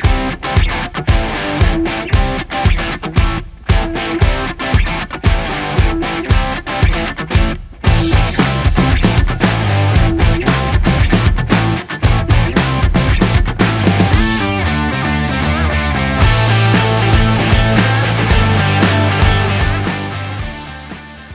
Bye.